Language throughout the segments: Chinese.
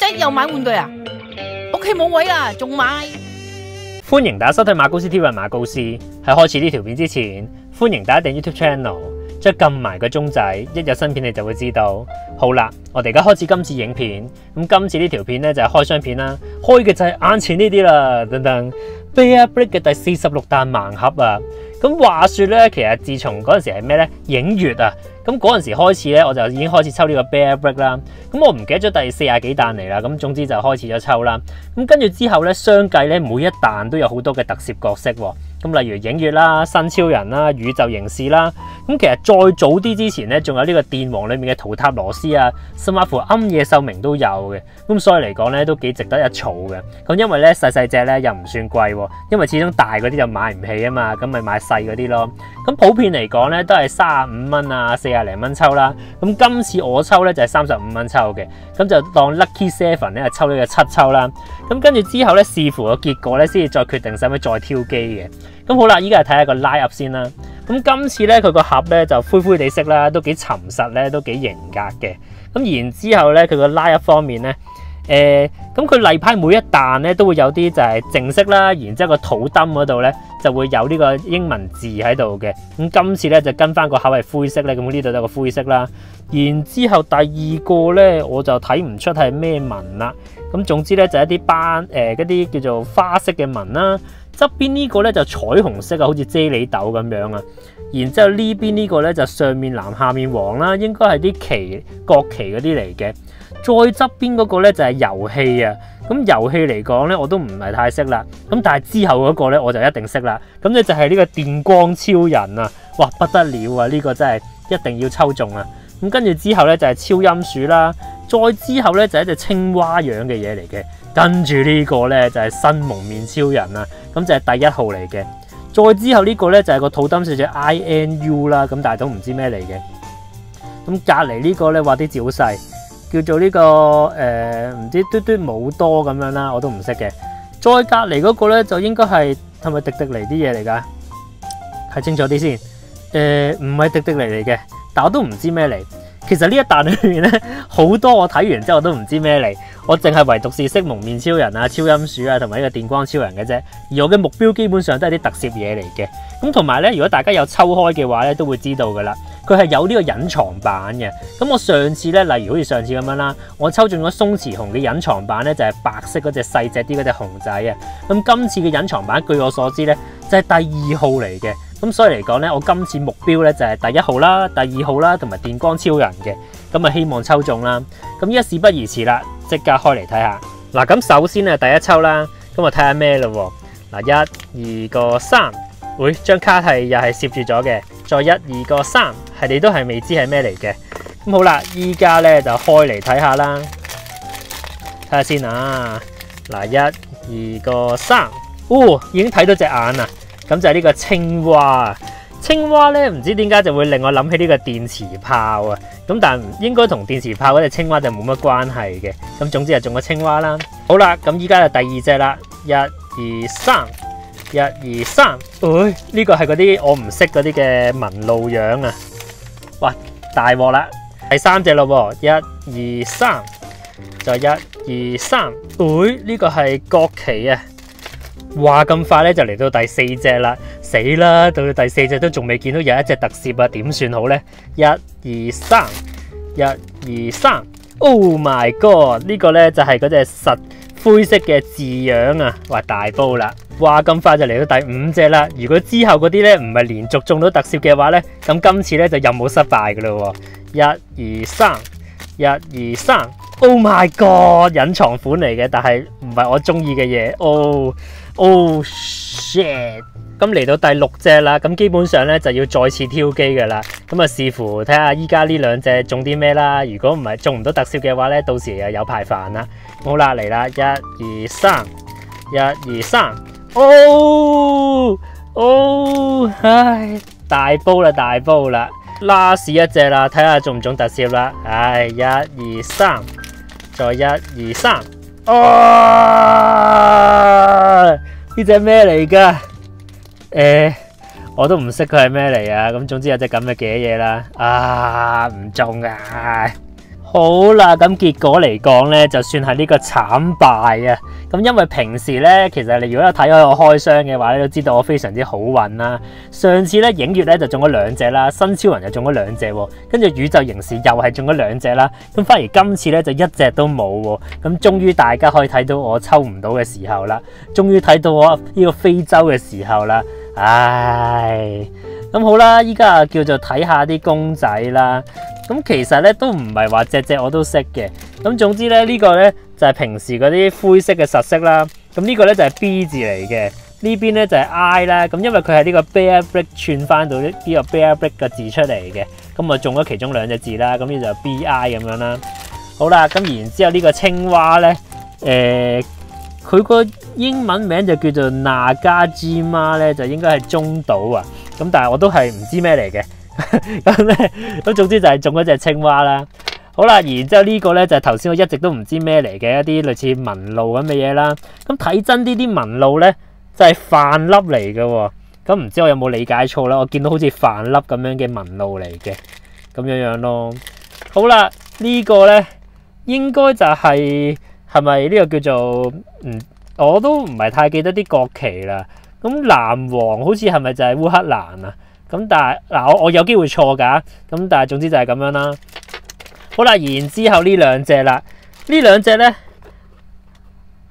仔又買玩具啊？屋企冇位啦，仲買？歡迎大家收睇馬高斯 TV 馬高斯。喺開始呢條片之前，歡迎大家訂 YouTube channel，再撳埋個鐘仔，一有新片你就會知道。好啦，我哋而家開始今次影片。咁今次呢條片咧就係開箱片啦，開嘅就係眼前呢啲啦，等等。Bear Brick 嘅第四十六弹盲盒啊！咁話說咧，其實自從嗰陣時係咩咧影月啊，咁嗰陣時開始咧，我就已經開始抽呢個 Bear Brick 啦。咁我唔記得咗第四廿幾彈嚟啦。咁總之就開始咗抽啦。咁跟住之後咧，相繼咧每一彈都有好多嘅特攝角色喎。咁例如影月啦、新超人啦、宇宙刑事啦。咁其實再早啲之前咧，仲有呢個電王裏面嘅圖塔羅斯啊，甚至乎暗夜秀明都有嘅。咁所以嚟講咧，都幾值得一儲嘅。咁因為咧細細隻咧又唔算貴，因為始終大嗰啲就買唔起啊嘛。咁咪買細嗰啲咯。咁普遍嚟講咧都係三十五蚊啊，四廿零蚊抽啦。咁今次我抽咧就係三十五蚊抽嘅。咁就當 Lucky Seven 咧係抽呢個七抽啦。咁跟住之後咧視乎個結果咧先至再決定使唔使再挑機嘅。咁好啦，依家系睇下個拉入先啦。咁今次咧佢個盒咧就灰灰地色啦，都幾沉實咧，都幾型格嘅。咁然之後咧佢個拉入方面咧，誒咁佢例牌每一彈咧都會有啲就係淨色啦，然之後個土墩嗰度咧就會有呢個英文字喺度嘅。咁今次咧就跟翻個口係灰色咧，咁呢度有個灰色啦。然之後第二個咧我就睇唔出係咩紋啦。咁總之咧就一啲斑誒嗰啲叫做花色嘅紋啦。側邊呢個咧就彩虹色啊，好似啫喱豆咁樣啊。然之後呢邊呢個咧就上面藍下面黃啦，應該係啲旗國旗嗰啲嚟嘅。再側邊嗰個咧就係遊戲啊。咁遊戲嚟講咧我都唔係太識啦。咁但係之後嗰個咧我就一定識啦。咁咧就係呢個電光超人啊！哇，不得了啊！呢個真係一定要抽中啊！咁跟住之後咧就係超音鼠啦。再之後咧就係一隻青蛙樣嘅嘢嚟嘅。跟住呢個呢，就係新蒙面超人啦，咁就係第一號嚟嘅。再之後呢個呢，就係個肚墩小姐 I N U 啦，咁但係都唔知咩嚟嘅。咁隔離呢個呢，話啲字好細，叫做呢個誒唔知嘟嘟冇多咁樣啦，我都唔識嘅。再隔離嗰個呢，就應該係係咪滴滴嚟啲嘢嚟噶？睇清楚啲先。誒唔係迪迪尼嚟嘅，但我都唔知咩嚟。其實呢一彈裏面咧，好多我睇完之後都唔知咩嚟，我淨係唯獨是識蒙面超人啊、超音鼠啊同埋呢個電光超人嘅啫。而我嘅目標基本上都係啲特攝嘢嚟嘅。咁同埋咧，如果大家有抽開嘅話咧，都會知道噶啦，佢係有呢個隱藏版嘅。咁我上次咧，例如好似上次咁樣啦，我抽中咗鬆弛熊嘅隱藏版咧，就係白色嗰隻細隻啲嗰隻熊仔啊。咁今次嘅隱藏版，據我所知咧，就係第二號嚟嘅。咁所以嚟講咧，我今次目標咧就係第一號啦、第二號啦，同埋電光超人嘅，咁啊希望抽中啦。咁依家事不宜遲啦，即刻開嚟睇下。嗱，咁首先啊，第一抽啦，咁啊睇下咩咯。嗱，一、二個三，會張卡係又係攝住咗嘅。再一、二個三，係你都係未知係咩嚟嘅。咁好啦，依家咧就開嚟睇下啦，睇下先啊。嗱，一、二個三，哦，已經睇到隻眼啦。咁就係呢個青蛙，青蛙咧唔知點解就會令我諗起呢個電磁炮啊！咁但應該同電磁炮嗰隻青蛙就冇乜關係嘅。咁總之係中個青蛙啦。好啦，咁依家就第二隻啦，一二三，一二三，哎，呢個係嗰啲我唔識嗰啲嘅紋路樣啊！哇，大鑊啦！第三隻咯，一二三，就一二三，哎，呢個係國旗啊！話咁快咧就嚟到第四隻啦，死啦！到第四隻都仲未見到有一隻特攝啊，點算好呢？一二三，一二三，Oh my God！呢個呢就係嗰隻實灰色嘅字樣啊，哇大煲啦！話咁快就嚟到第五隻啦，如果之後嗰啲呢唔係連續中到特攝嘅話呢，咁今次呢就任務失敗噶啦！一二三，一二三，Oh my God！隱藏款嚟嘅，但係唔係我中意嘅嘢哦。Oh shit！咁嚟到第六隻啦，咁基本上咧就要再次挑機噶啦。咁啊視乎睇下依家呢兩隻中啲咩啦。如果唔係中唔到特攝嘅話咧，到時又有排煩啦。好啦，嚟啦，一二三，一二三，哦哦，唉，大煲啦，大煲啦，last 一隻啦，睇下中唔中特攝啦。唉，一二三，再一二三。啊，呢只咩嚟噶？誒，我都唔識佢係咩嚟啊！咁總之有隻咁嘅嘅嘢啦。啊，唔中啊！好啦，咁結果嚟講呢，就算係呢個慘敗啊！咁因為平時呢，其實你如果有睇開我開箱嘅話咧，都知道我非常之好運啦。上次呢，影月呢就中咗兩隻啦，新超人又中咗兩隻，跟住宇宙刑事又係中咗兩隻啦。咁反而今次呢，就一隻都冇，咁終於大家可以睇到我抽唔到嘅時候啦，終於睇到我呢個非洲嘅時候啦，唉！咁好啦，依家叫做睇下啲公仔啦。咁其實咧都唔係話隻隻我都識嘅。咁總之咧呢個咧就係平時嗰啲灰色嘅實色啦。咁呢個咧就係 B 字嚟嘅，呢邊咧就係 I 啦。咁因為佢係呢個 Bear Brick 串翻到呢個 Bear Brick 嘅字出嚟嘅，咁啊中咗其中兩隻字啦。咁呢就 B I 咁樣啦。好啦，咁然之後呢個青蛙咧，誒佢個英文名就叫做納加芝媽咧，就應該係中島啊。咁但係我都係唔知咩嚟嘅，咁咧咁總之就係中咗隻青蛙啦。好啦，然之後呢個咧就係頭先我一直都唔知咩嚟嘅一啲類似纹路咁嘅嘢啦。咁睇真啲啲纹路咧就係飯粒嚟嘅，咁唔知我有冇理解錯啦？我見到好似飯粒咁樣嘅纹路嚟嘅，咁樣樣咯。好啦，呢個咧應該就係係咪呢個叫做唔？我都唔係太記得啲國旗啦。咁藍黃好似係咪就係烏克蘭啊？咁但係嗱，我我有機會錯㗎。咁但係總之就係咁樣啦。好啦，然之後呢兩隻啦，呢兩隻咧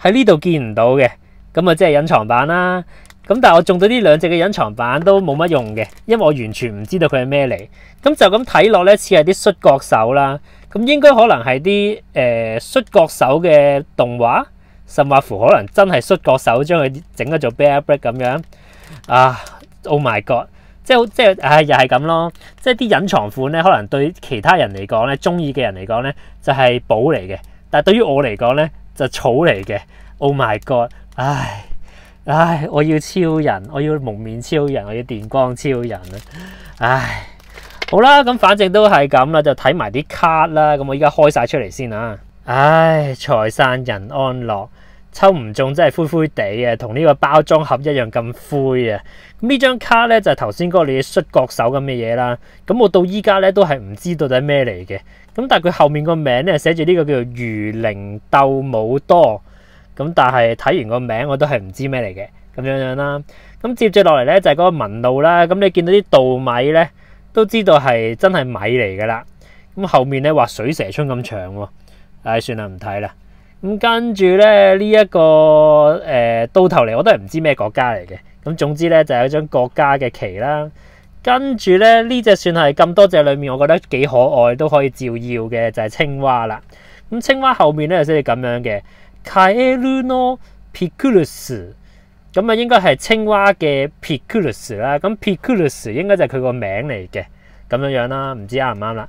喺呢度見唔到嘅，咁啊即係隱藏版啦。咁但係我中到呢兩隻嘅隱藏版都冇乜用嘅，因為我完全唔知道佢係咩嚟。咁就咁睇落咧，似係啲摔角手啦。咁應該可能係啲誒摔角手嘅動畫。甚或乎可能真係摔角手將佢整咗做 Bear Brick 咁樣啊！Oh my god！即係即係唉，又係咁咯。即係啲隱藏款咧，可能對其他人嚟講咧，中意嘅人嚟講咧，就係寶嚟嘅。但係對於我嚟講咧，就草嚟嘅。Oh my god！唉唉，我要超人，我要蒙面超人，我要電光超人啊！唉，好啦，咁反正都係咁啦，就睇埋啲卡啦。咁我依家開晒出嚟先啊！唉，財散人安樂。抽唔中真係灰灰地啊，同呢個包裝盒一樣咁灰啊！咁呢張卡咧就係頭先嗰個你摔角手咁嘅嘢啦。咁我到依家咧都係唔知道係咩嚟嘅。咁但系佢後面個名咧寫住呢個叫做魚靈鬥舞多。咁但係睇完個名我都係唔知咩嚟嘅。咁樣樣啦。咁接住落嚟咧就係嗰個紋路啦。咁你見到啲稻米咧，都知道係真係米嚟噶啦。咁後面咧畫水蛇春咁長喎。唉，算啦，唔睇啦。咁跟住咧，呢、一個誒、到頭嚟我都係唔知咩國家嚟嘅。咁總之咧就係、一張國家嘅旗啦。跟住咧呢隻算係咁多隻裏面，我覺得幾可愛，都可以照耀嘅就係、青蛙啦。咁青蛙後面咧就寫住咁樣嘅 k a e l u n o Piculus 咁啊應該係青蛙嘅 Piculus 啦。咁 Piculus 應該就係佢個名嚟嘅，咁樣樣啦，唔知啱唔啱啦。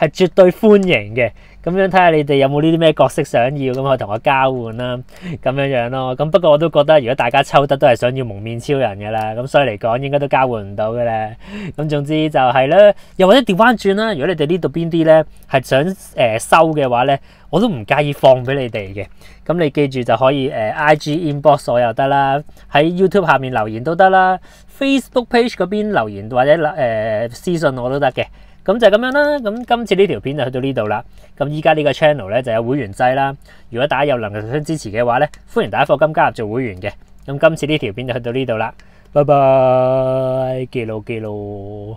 係絕對歡迎嘅。咁樣睇下你哋有冇呢啲咩角色想要，咁可以同我交換啦，咁樣樣咯。咁不過我都覺得，如果大家抽得都係想要蒙面超人嘅啦，咁所以嚟講應該都交換唔到嘅咧。咁總之就係咧，又或者調翻轉啦。如果你哋呢度邊啲咧係想誒、收嘅話咧，我都唔介意放俾你哋嘅。咁你記住就可以誒、I G inbox 我又得啦，喺 YouTube 下面留言都得啦，Facebook page 嗰邊留言或者誒、私信我都得嘅。咁就咁樣啦，咁今次呢條片就去到呢度啦。咁依家呢個 channel 咧就有會員制啦。如果大家有能力想支持嘅話咧，歡迎大家課金加入做會員嘅。咁今次呢條片就去到呢度啦，拜拜，記錄記錄。